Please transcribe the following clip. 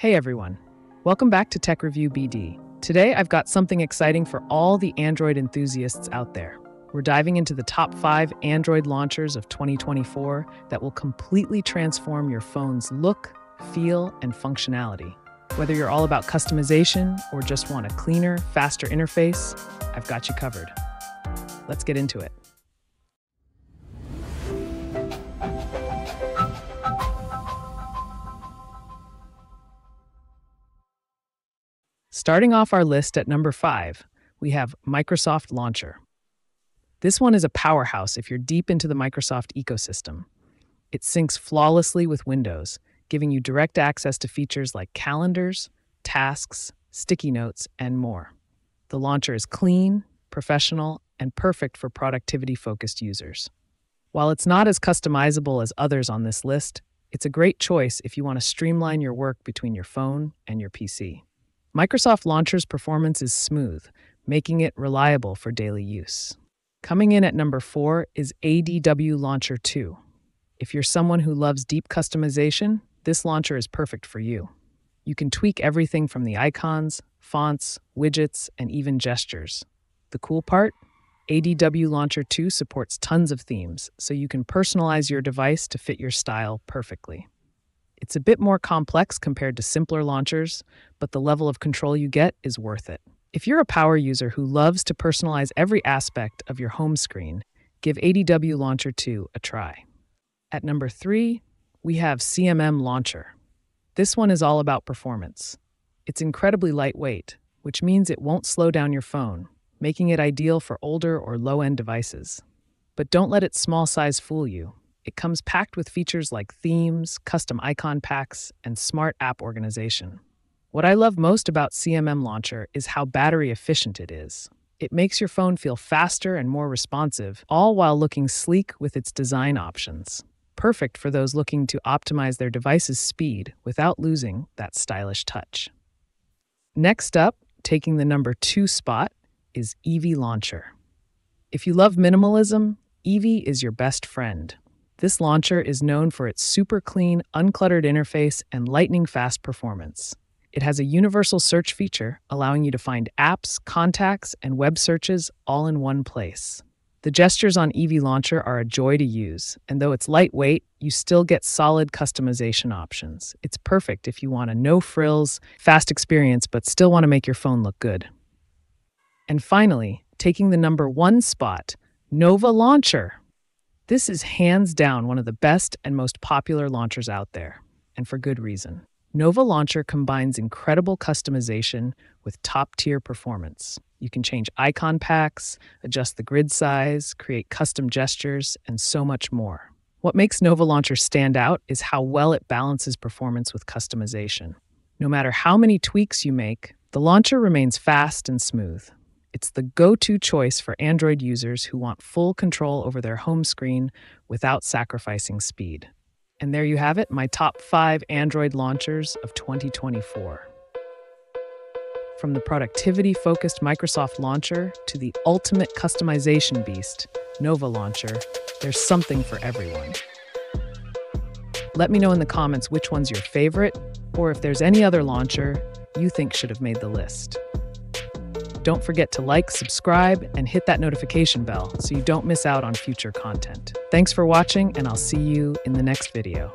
Hey everyone, welcome back to Tech Review BD. Today I've got something exciting for all the Android enthusiasts out there. We're diving into the top five Android launchers of 2024 that will completely transform your phone's look, feel, and functionality. Whether you're all about customization or just want a cleaner, faster interface, I've got you covered. Let's get into it. Starting off our list at number five, we have Microsoft Launcher. This one is a powerhouse if you're deep into the Microsoft ecosystem. It syncs flawlessly with Windows, giving you direct access to features like calendars, tasks, sticky notes, and more. The launcher is clean, professional, and perfect for productivity focused users. While it's not as customizable as others on this list, it's a great choice if you want to streamline your work between your phone and your PC. Microsoft Launcher's performance is smooth, making it reliable for daily use. Coming in at number four is ADW Launcher 2. If you're someone who loves deep customization, this launcher is perfect for you. You can tweak everything from the icons, fonts, widgets, and even gestures. The cool part? ADW Launcher 2 supports tons of themes, so you can personalize your device to fit your style perfectly. It's a bit more complex compared to simpler launchers, but the level of control you get is worth it. If you're a power user who loves to personalize every aspect of your home screen, give ADW Launcher 2 a try. At number 3, we have CMM Launcher. This one is all about performance. It's incredibly lightweight, which means it won't slow down your phone, making it ideal for older or low end devices. But don't let its small size fool you. It comes packed with features like themes, custom icon packs, and smart app organization. What I love most about CMM Launcher is how battery efficient it is. It makes your phone feel faster and more responsive, all while looking sleek with its design options. Perfect for those looking to optimize their device's speed without losing that stylish touch. Next up, taking the number two spot, is Evie Launcher. If you love minimalism, Evie is your best friend. This launcher is known for its super clean, uncluttered interface and lightning fast performance. It has a universal search feature, allowing you to find apps, contacts, and web searches all in one place. The gestures on Evie Launcher are a joy to use, and though it's lightweight, you still get solid customization options. It's perfect if you want a no frills, fast experience but still want to make your phone look good. And finally, taking the number one spot, Nova Launcher. This is hands down one of the best and most popular launchers out there, and for good reason. Nova Launcher combines incredible customization with top tier performance. You can change icon packs, adjust the grid size, create custom gestures, and so much more. What makes Nova Launcher stand out is how well it balances performance with customization. No matter how many tweaks you make, the launcher remains fast and smooth. It's the go to choice for Android users who want full control over their home screen without sacrificing speed. And there you have it, my top five Android launchers of 2024. From the productivity focused Microsoft launcher to the ultimate customization beast, Nova Launcher, there's something for everyone. Let me know in the comments which one's your favorite, or if there's any other launcher you think should have made the list. Don't forget to like, subscribe, and hit that notification bell so you don't miss out on future content. Thanks for watching, and I'll see you in the next video.